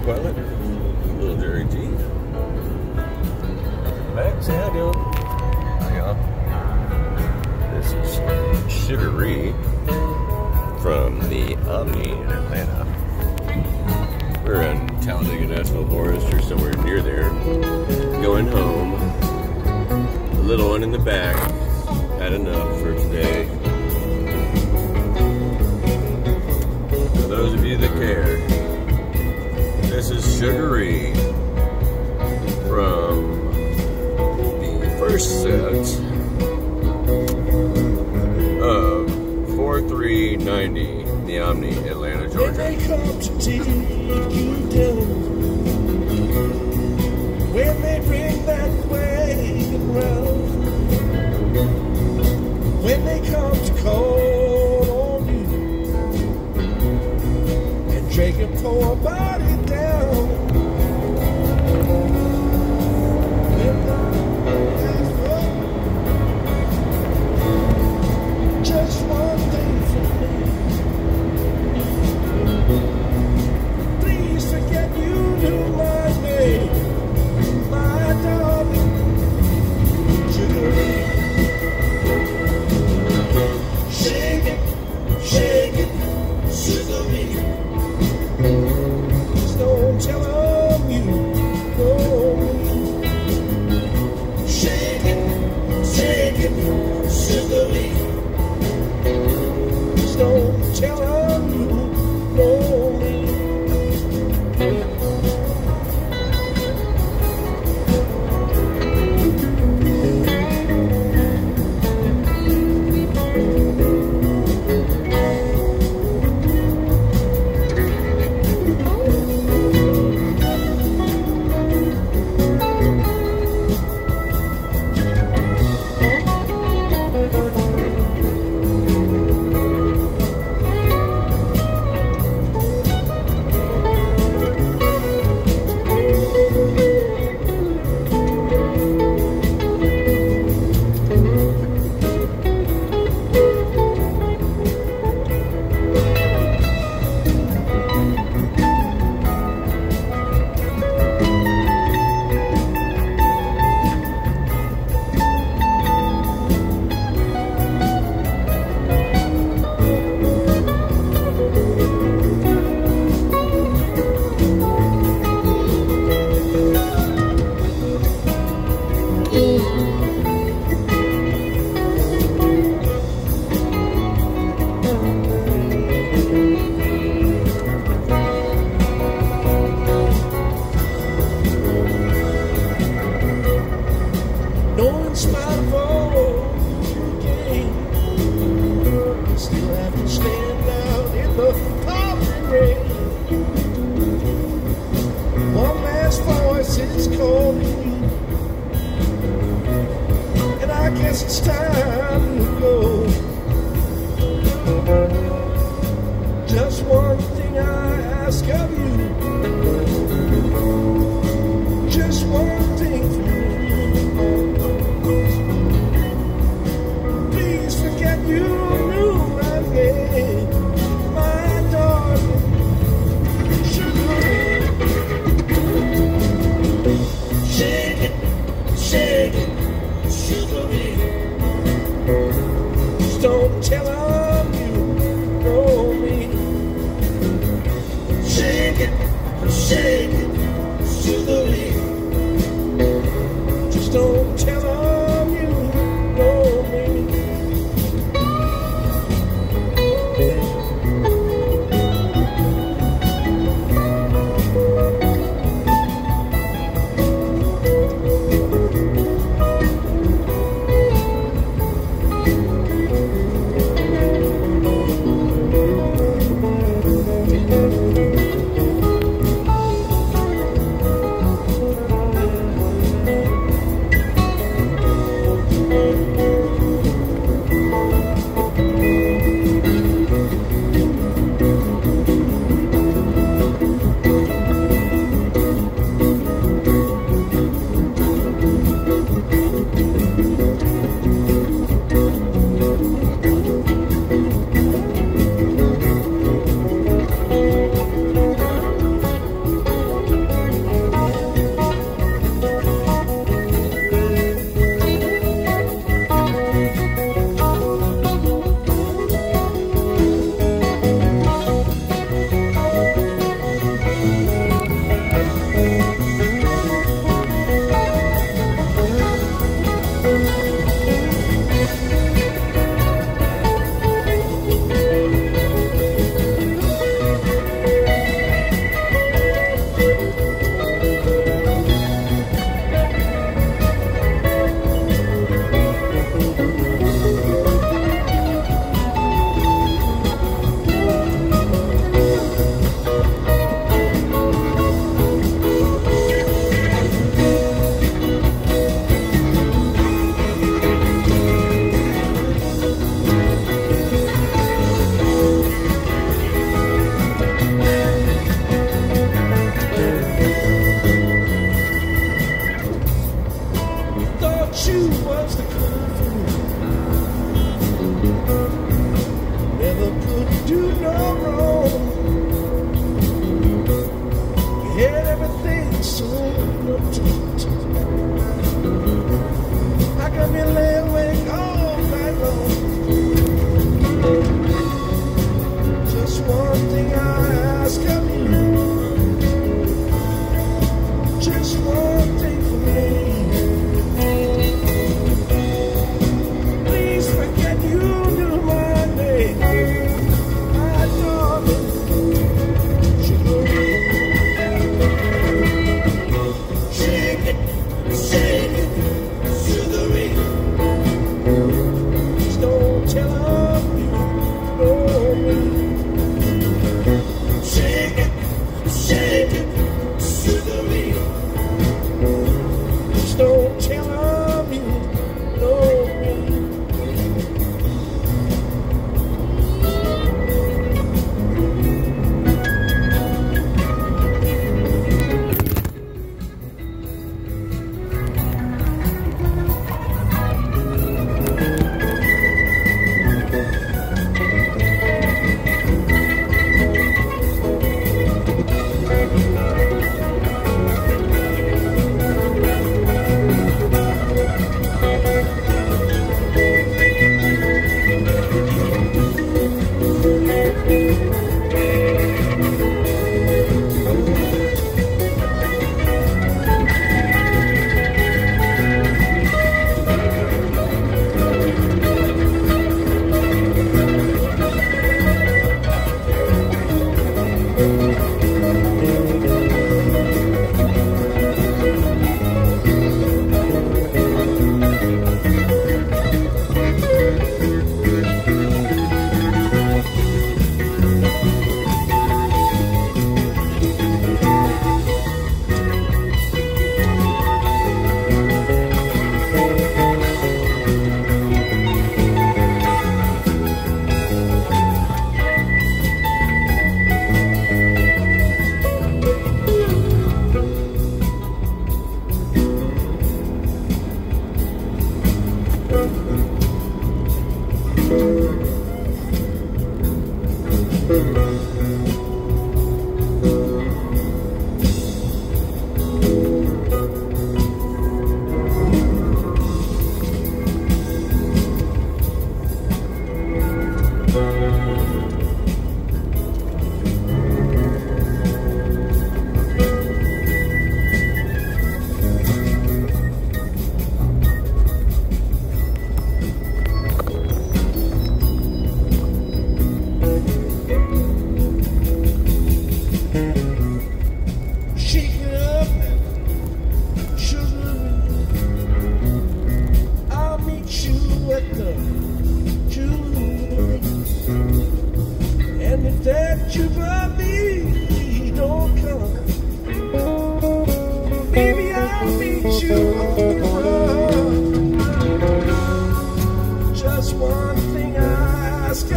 co-pilot, little Jerry G. Max? Yeah. This is Sugaree from the Omni in Atlanta. We're in Talladega National Forest or somewhere near there. Going home. The little one in the back had enough for today. For those of you that care, this is Sugaree from the first set of 4390, the Omni, Atlanta, When Georgia. they come to take you down, when they bring that wagon round, when they come to call on you. And drag your poor body No one's my fault. you again. You still have to stand out in the pouring rain. One last voice is calling, and I guess it's time.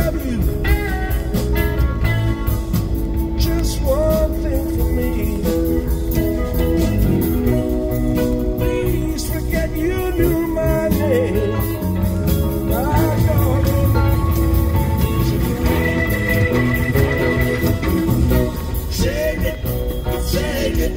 Dublin. Just one thing for me. Please forget you knew my name. My darling. Shake it, shake it,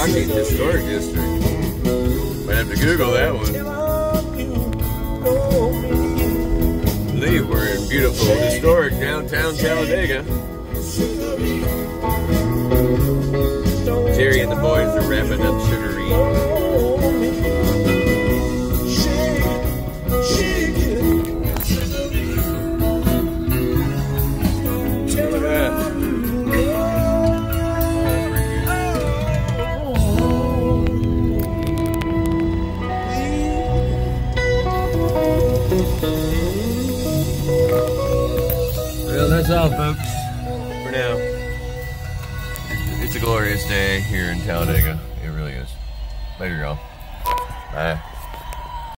Stocking Historic District. Might have to Google that one. I believe we're in beautiful, historic downtown Talladega. Jerry and the boys are wrapping up Sugar. It's